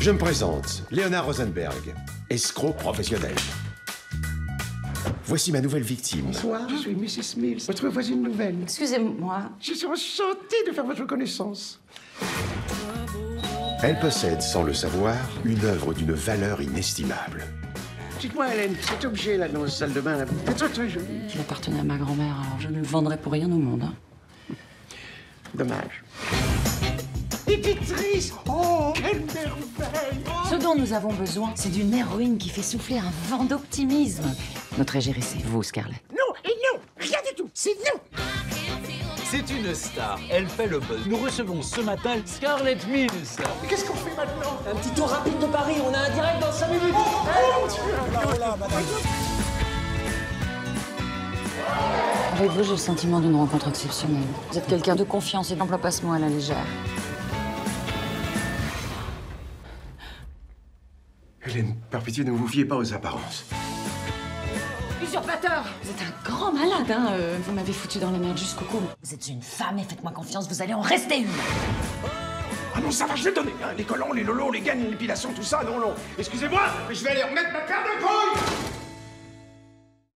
Je me présente, Léonard Rosenberg, escroc professionnel. Voici ma nouvelle victime. Bonsoir, je suis Mrs. Mills, votre voisine nouvelle. Excusez-moi. Je suis enchantée de faire votre connaissance. Elle possède, sans le savoir, une œuvre d'une valeur inestimable. Dites-moi, Hélène, cet objet là dans la salle de bain, là, c'est très très joli. Il appartenait à ma grand-mère, alors je ne le vendrai pour rien au monde. hein. Dommage. Éditrice Oh, dont nous avons besoin, c'est d'une héroïne qui fait souffler un vent d'optimisme. Notre égérie, c'est vous, Scarlett. Non et non Rien du tout C'est non C'est une star, elle fait le buzz. Nous recevons ce matin Scarlett Mills. Qu'est-ce qu'on fait maintenant? Un petit tour rapide de Paris, on a un direct dans 5 minutes. Avec vous, j'ai le sentiment d'une rencontre exceptionnelle. Vous êtes quelqu'un de confiance et d'emploi passe-moi à la légère. Hélène, par pitié, ne vous fiez pas aux apparences. Usurpateur Vous êtes un grand malade, hein euh, Vous m'avez foutu dans la merde jusqu'au cou. Vous êtes une femme et faites-moi confiance, vous allez en rester une Ah non, ça va, je vais donner hein, Les collants, les lolos, les gaines, l'épilation, tout ça, non, non Excusez-moi, mais je vais aller remettre ma paire de couilles